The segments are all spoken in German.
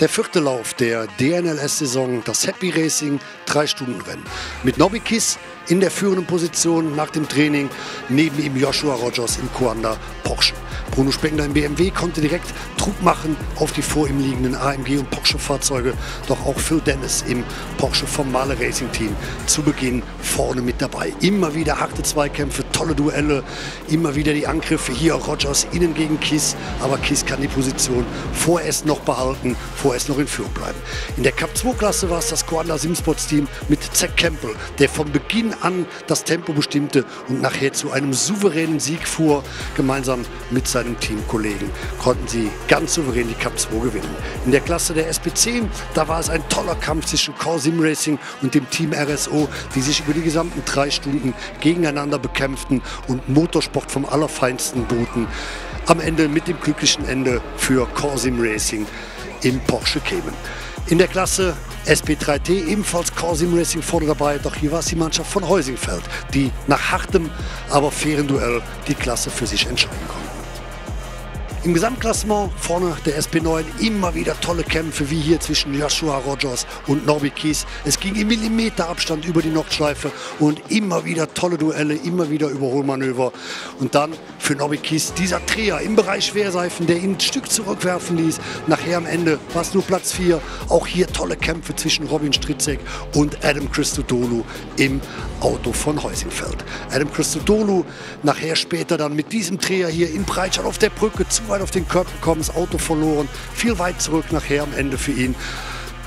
Der vierte Lauf der DNLS-Saison, das Happy Racing 3-Stunden-Rennen. Mit Nobby Kiss in der führenden Position nach dem Training, neben ihm Joshua Rogers im Coanda Porsche. Bruno Spengler im BMW konnte direkt Druck machen auf die vor ihm liegenden AMG und Porsche-Fahrzeuge. Doch auch Phil Dennis im Porsche Formale Racing Team zu Beginn vorne mit dabei. Immer wieder harte Zweikämpfe, tolle Duelle, immer wieder die Angriffe. Hier Rogers innen gegen Kiss, aber Kiss kann die Position vorerst noch behalten, vorerst noch in Führung bleiben. In der Cup 2 Klasse war es das Coanda Simsports Team mit Zack Campbell, der von Beginn an das Tempo bestimmte und nachher zu einem souveränen Sieg fuhr, gemeinsam mit seinem Teamkollegen konnten sie ganz souverän die Cup 2 gewinnen. In der Klasse der SP10, da war es ein toller Kampf zwischen Core Sim Racing und dem Team RSO, die sich über die gesamten drei Stunden gegeneinander bekämpften und Motorsport vom Allerfeinsten boten. Am Ende mit dem glücklichen Ende für Core Sim Racing im Porsche Cayman. In der Klasse SP3T ebenfalls Corsim Racing vorne dabei, doch hier war es die Mannschaft von Heusingfeld, die nach hartem, aber fairen Duell die Klasse für sich entscheiden konnte. Im Gesamtklassement vorne der SP9 immer wieder tolle Kämpfe, wie hier zwischen Joshua Rogers und Norby Kies. Es ging im Millimeterabstand über die Nordschleife und immer wieder tolle Duelle, immer wieder Überholmanöver. Und dann für Norby Kies dieser Dreher im Bereich Schwerseifen, der ihn ein Stück zurückwerfen ließ. Nachher am Ende war es nur Platz 4. Auch hier tolle Kämpfe zwischen Robin Stritzek und Adam Christodoulou im Auto von Heusingfeld. Adam Christodoulou nachher später dann mit diesem Dreher hier in Breitscheid auf der Brücke zu weit auf den Körper gekommen, das Auto verloren, viel weit zurück nachher am Ende für ihn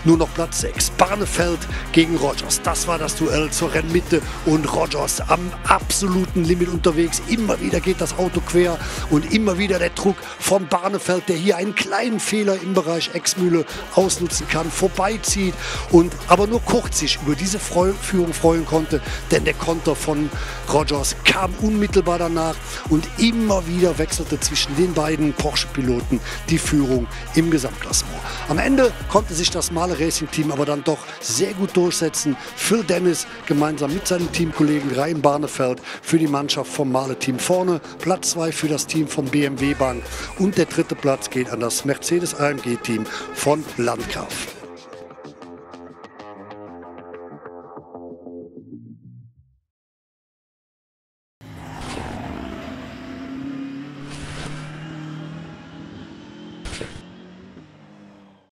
nur noch Platz 6. Barnefeld gegen Rogers. Das war das Duell zur Rennmitte und Rogers am absoluten Limit unterwegs. Immer wieder geht das Auto quer und immer wieder der Druck von Barnefeld, der hier einen kleinen Fehler im Bereich Exmühle ausnutzen kann, vorbeizieht und aber nur kurz sich über diese Führung freuen konnte, denn der Konter von Rogers kam unmittelbar danach und immer wieder wechselte zwischen den beiden Porsche-Piloten die Führung im Gesamtklassement. Am Ende konnte sich das Maler andere Racing-Team aber dann doch sehr gut durchsetzen. Phil Dennis gemeinsam mit seinem Teamkollegen Ryan Barnefeld für die Mannschaft vom Male-Team vorne. Platz 2 für das Team vom BMW Bank und der dritte Platz geht an das Mercedes AMG-Team von Landgraf.